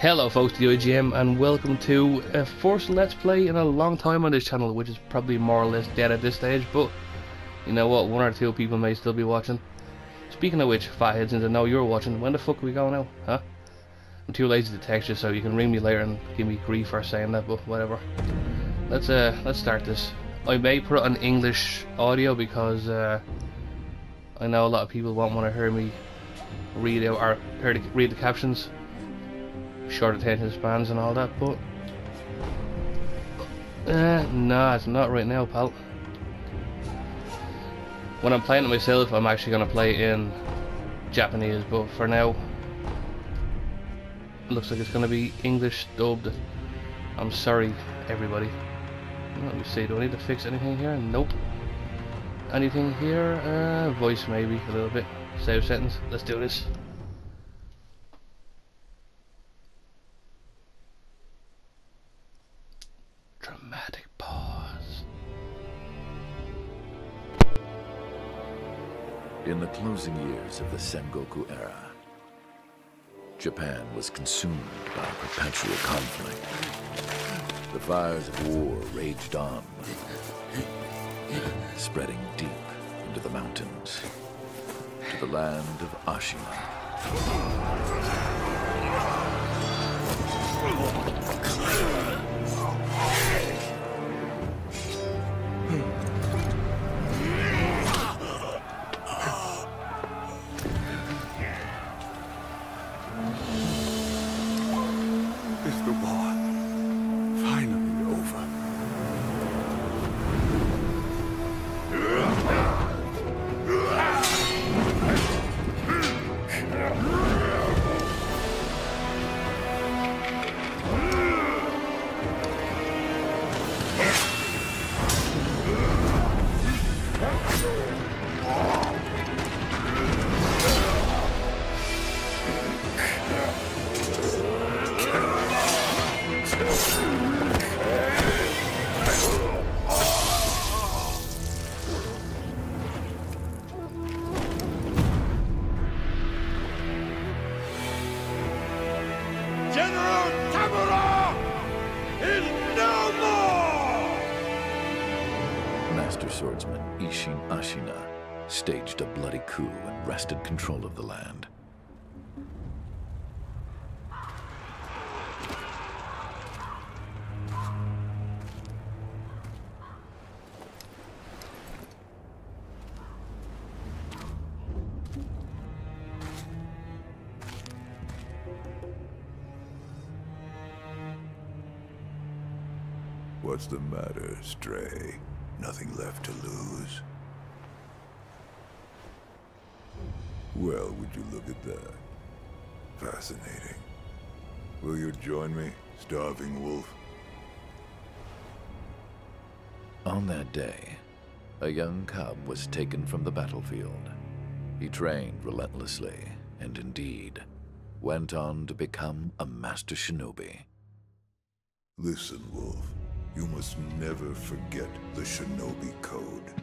Hello folks, to the IGM and welcome to a first Let's Play in a long time on this channel, which is probably more or less dead at this stage, but you know what, one or two people may still be watching. Speaking of which, fatheads, since I know you're watching, when the fuck are we going now, huh? I'm too lazy to text you, so you can ring me later and give me grief for saying that, but whatever. Let's uh, let's start this. I may put it on English audio because uh, I know a lot of people won't want to hear me read out or hear the, read the captions, short attention spans and all that. But uh, nah, it's not right now, pal. When I'm playing it myself, I'm actually gonna play in Japanese, but for now, looks like it's gonna be English dubbed. I'm sorry, everybody. Let me see, do I need to fix anything here? Nope. Anything here? Uh, voice maybe, a little bit. Save sentence. Let's do this. Dramatic pause. In the closing years of the Sengoku era, Japan was consumed by perpetual conflict. The fires of war raged on, spreading deep into the mountains, to the land of Ashina. Ashina staged a bloody coup and wrested control of the land. What's the matter, Stray? Nothing left to lose? Well, would you look at that? Fascinating. Will you join me, Starving Wolf? On that day, a young cub was taken from the battlefield. He trained relentlessly and indeed went on to become a master shinobi. Listen, Wolf. You must never forget the Shinobi Code.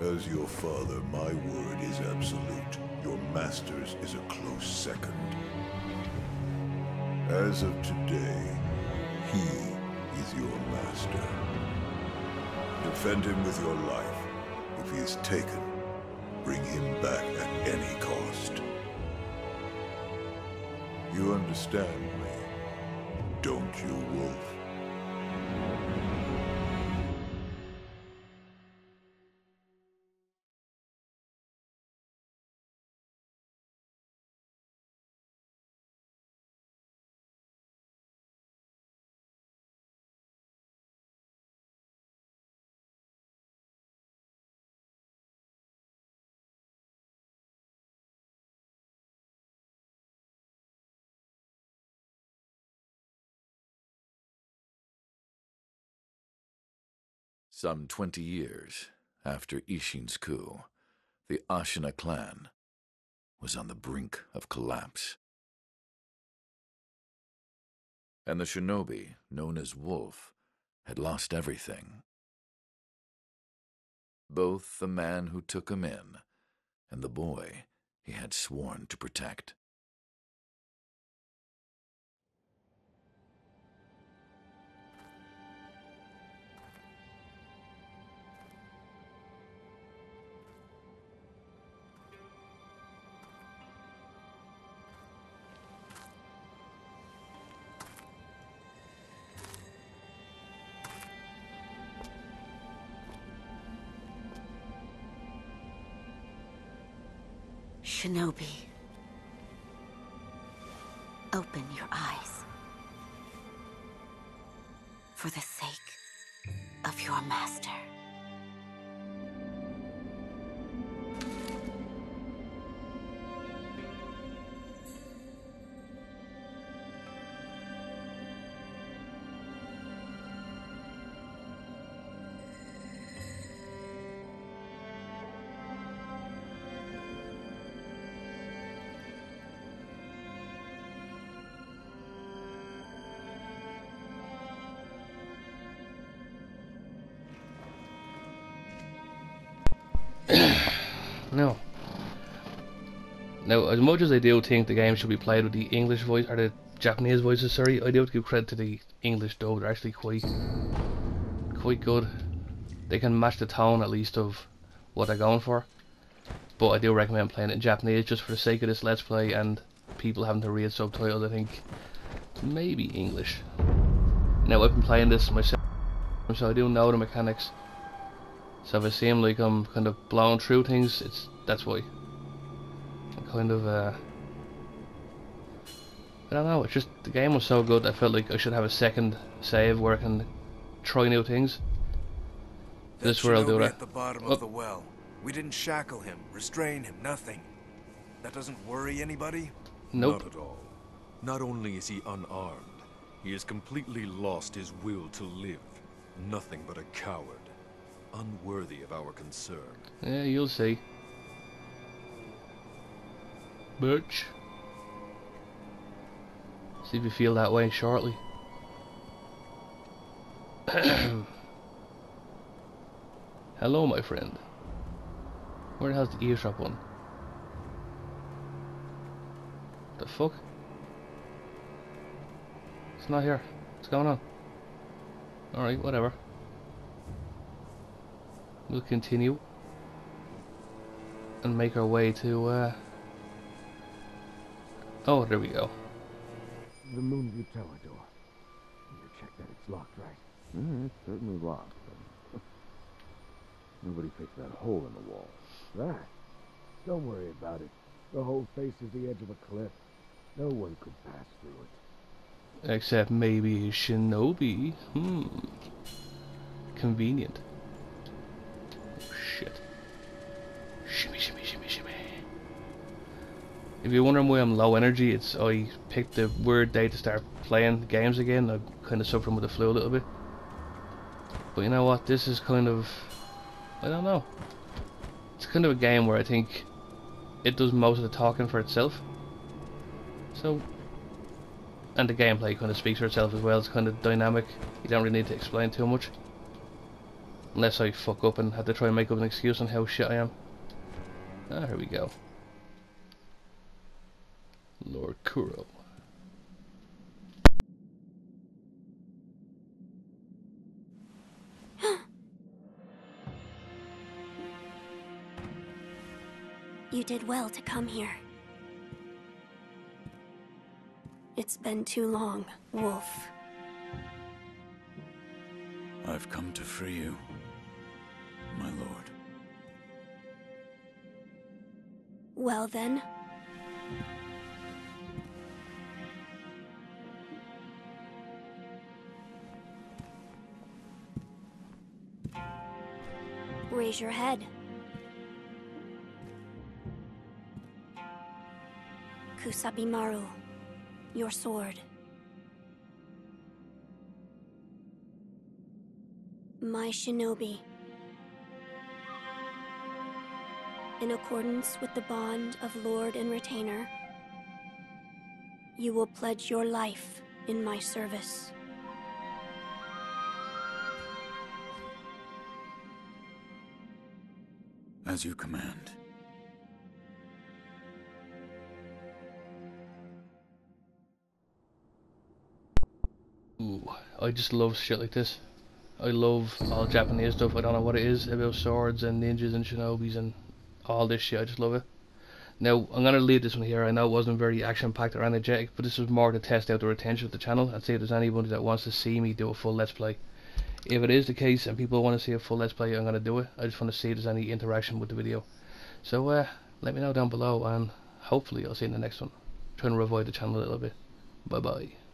As your father, my word is absolute. Your master's is a close second. As of today, he is your master. Defend him with your life. If he is taken, bring him back at any cost. You understand me, don't you, Wolf? Some 20 years after Isshin's coup, the Ashina clan was on the brink of collapse. And the shinobi, known as Wolf, had lost everything. Both the man who took him in and the boy he had sworn to protect. Shinobi. Open your eyes. For the sake of your master. No. Now, as much as I do think the game should be played with the English voice, or the Japanese voices, sorry, I do have to give credit to the English dub. They're actually quite, quite good. They can match the tone, at least, of what they're going for. But I do recommend playing it in Japanese, just for the sake of this Let's Play, and people having to read subtitles, I think. Maybe English. Now, I've been playing this myself, so I do know the mechanics. So if I seem like I'm kind of blowing through things, it's that's why. I'm kind of uh I don't know, it's just the game was so good I felt like I should have a second save where I can try new things. This is where I'll do that. at the bottom Oh. of the well. We didn't shackle him, restrain him, nothing. That doesn't worry anybody? Nope. Not at all. Not only is he unarmed, he has completely lost his will to live. Nothing but a coward. Unworthy of our concern. Yeah, you'll see. Birch. See if you feel that way shortly. Hello, my friend. Where the hell's the eavesdrop one? The fuck? It's not here. What's going on? Alright, whatever. We'll continue and make our way to uh Oh, there we go. The Moonview Tower door. You check that it's locked, right? Mm, it's certainly locked. But nobody fixed that hole in the wall. That? Don't worry about it. The hole faces the edge of a cliff. No one could pass through it. Except maybe Shinobi. Hmm. Convenient. Shit. Shimmy shimmy shimmy shimmy. If you're wondering why I'm low energy, it's I picked the weird day to start playing games again. I'm kind of suffering with the flu a little bit. But you know what? This is kind of I don't know. It's kind of a game where I think it does most of the talking for itself. So and the gameplay kind of speaks for itself as well. It's kind of dynamic. You don't really need to explain too much. Unless I fuck up and have to try and make up an excuse on how shit I am. Ah, here we go. Lord Kuro. You did well to come here. It's been too long, Wolf. I've come to free you, Well then, raise your head. Kusabimaru, your sword. My shinobi. In accordance with the bond of lord and retainer, you will pledge your life in my service. As you command. Ooh, I just love shit like this. I love all Japanese stuff. I don't know what it is about swords and ninjas and shinobis and all this shit. I just love it. Now, I'm going to leave this one here. I know it wasn't very action packed or energetic, but this was more to test out the retention of the channel and see if there's anybody that wants to see me do a full Let's Play. If it is the case and people want to see a full Let's Play, I'm going to do it. I just want to see if there's any interaction with the video. So, uh, let me know down below and hopefully I'll see you in the next one. trying to revive the channel a little bit. Bye bye.